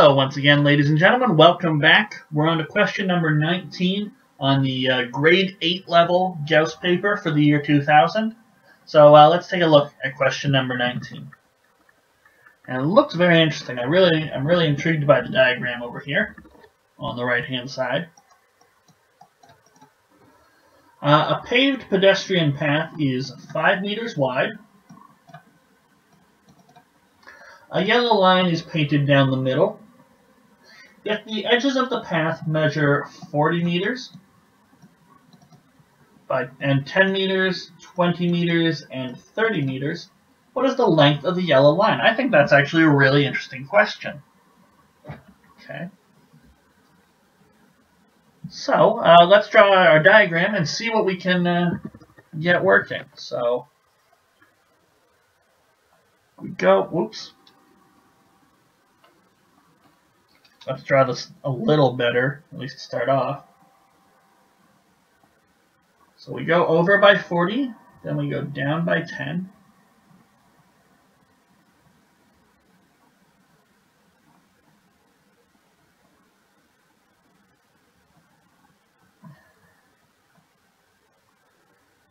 Hello once again, ladies and gentlemen. Welcome back. We're on to question number 19 on the uh, grade 8 level Gauss paper for the year 2000. So uh, let's take a look at question number 19. And it looks very interesting. I really, I'm really intrigued by the diagram over here on the right hand side. Uh, a paved pedestrian path is 5 meters wide A yellow line is painted down the middle. If the edges of the path measure 40 meters, by, and 10 meters, 20 meters, and 30 meters, what is the length of the yellow line? I think that's actually a really interesting question. Okay. So, uh, let's draw our diagram and see what we can uh, get working. So, we go, whoops. Let's draw this a little better, at least to start off. So we go over by 40, then we go down by 10.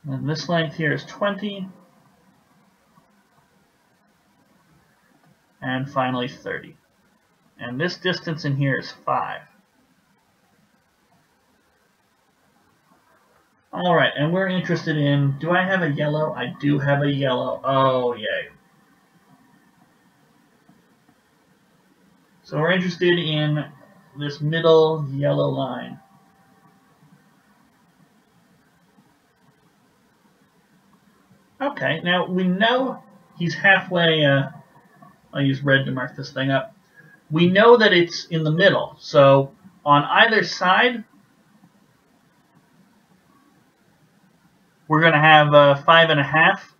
And this length here is 20. And finally 30. And this distance in here is 5. Alright, and we're interested in, do I have a yellow? I do have a yellow. Oh, yay. So we're interested in this middle yellow line. Okay, now we know he's halfway, uh, I'll use red to mark this thing up we know that it's in the middle. So on either side, we're going to have uh, 5 and a half,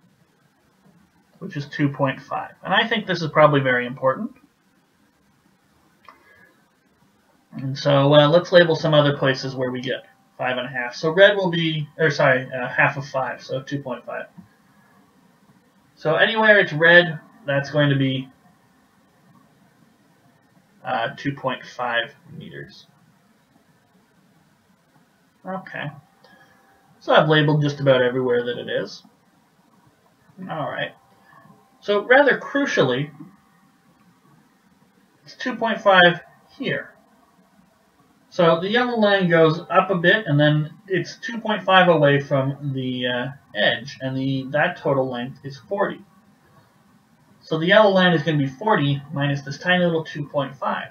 which is 2.5. And I think this is probably very important. And so uh, let's label some other places where we get 5 and a half. So red will be, or sorry, uh, half of 5, so 2.5. So anywhere it's red, that's going to be uh, 2.5 meters. Okay. So I've labeled just about everywhere that it is. Alright. So rather crucially, it's 2.5 here. So the yellow line goes up a bit, and then it's 2.5 away from the uh, edge, and the that total length is 40. So the yellow line is going to be 40 minus this tiny little 2.5.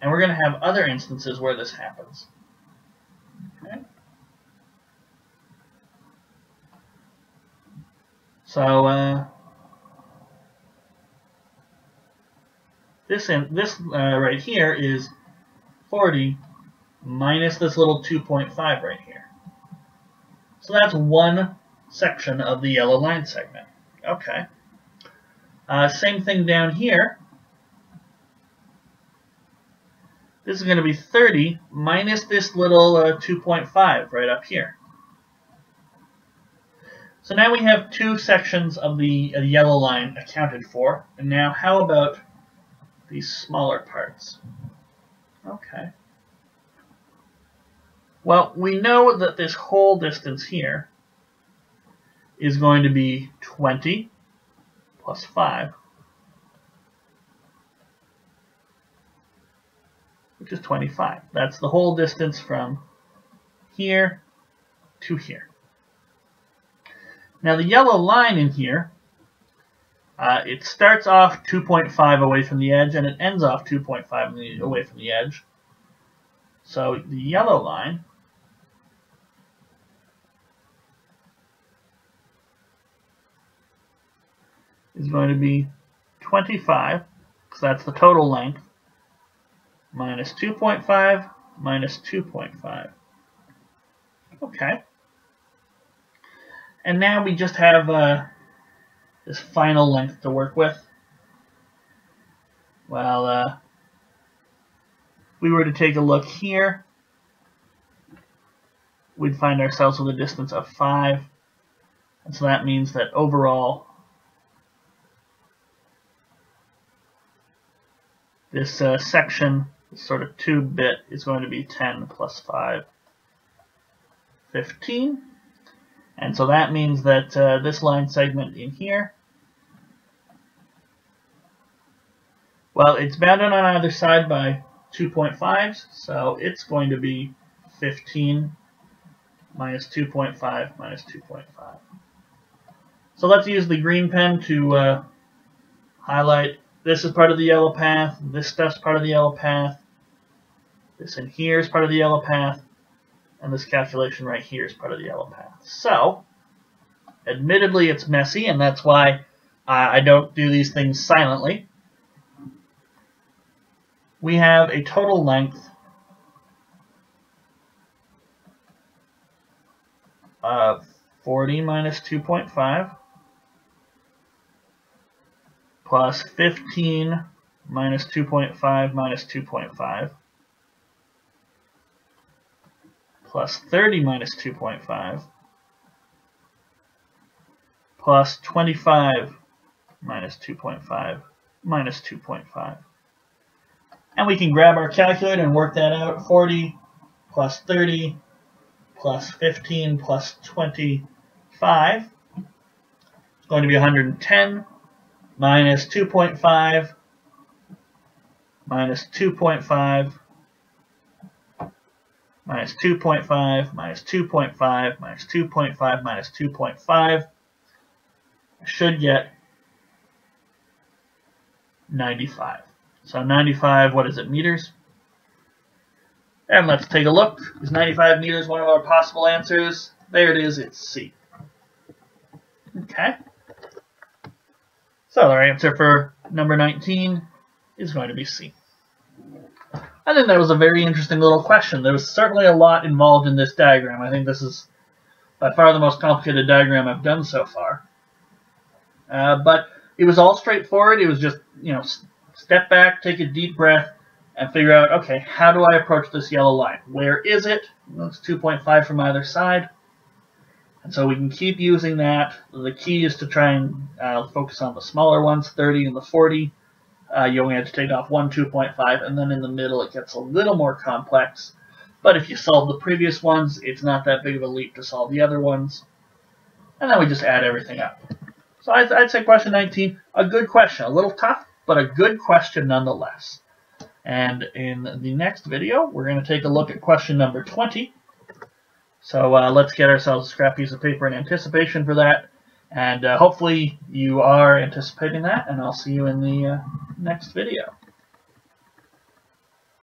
And we're going to have other instances where this happens. Okay. So uh, this in, this uh, right here is 40 minus this little 2.5 right here. So that's one section of the yellow line segment. Okay. Uh, same thing down here. This is going to be 30 minus this little uh, 2.5 right up here. So now we have two sections of the uh, yellow line accounted for. And now how about these smaller parts? Okay. Well, we know that this whole distance here is going to be 20 plus 5, which is 25. That's the whole distance from here to here. Now the yellow line in here, uh, it starts off 2.5 away from the edge and it ends off 2.5 away from the edge. So the yellow line is going to be 25, because that's the total length, minus 2.5 minus 2.5. Okay. And now we just have uh, this final length to work with. Well, uh, we were to take a look here, we'd find ourselves with a distance of 5. And so that means that overall this uh, section, this sort of 2 bit, is going to be 10 plus 5, 15. And so that means that uh, this line segment in here, well, it's bounded on either side by 2.5s, so it's going to be 15 minus 2.5 minus 2.5. So let's use the green pen to uh, highlight this is part of the yellow path, this stuff's part of the yellow path, this in here is part of the yellow path, and this calculation right here is part of the yellow path. So, admittedly it's messy, and that's why I don't do these things silently. We have a total length of 40 minus 2.5 plus 15 minus 2.5 minus 2.5 plus 30 minus 2.5 plus 25 minus 2.5 minus 2.5. And we can grab our calculator and work that out. 40 plus 30 plus 15 plus 25 is going to be 110 minus 2.5 minus 2.5 minus 2.5 minus 2.5 minus 2.5 minus 2.5 I should get 95. So 95, what is it, meters? And let's take a look. Is 95 meters one of our possible answers? There it is, it's C. Okay. So our answer for number 19 is going to be C. I think that was a very interesting little question. There was certainly a lot involved in this diagram. I think this is by far the most complicated diagram I've done so far. Uh, but it was all straightforward. It was just, you know, step back, take a deep breath, and figure out, okay, how do I approach this yellow line? Where is it? It's 2.5 from either side. And so we can keep using that. The key is to try and uh, focus on the smaller ones, 30 and the 40. Uh, you only have to take off one 2.5, and then in the middle it gets a little more complex. But if you solve the previous ones, it's not that big of a leap to solve the other ones. And then we just add everything up. So I'd, I'd say question 19, a good question. A little tough, but a good question nonetheless. And in the next video, we're going to take a look at question number 20. So uh, let's get ourselves a scrap piece of paper in anticipation for that. And uh, hopefully you are anticipating that, and I'll see you in the uh, next video.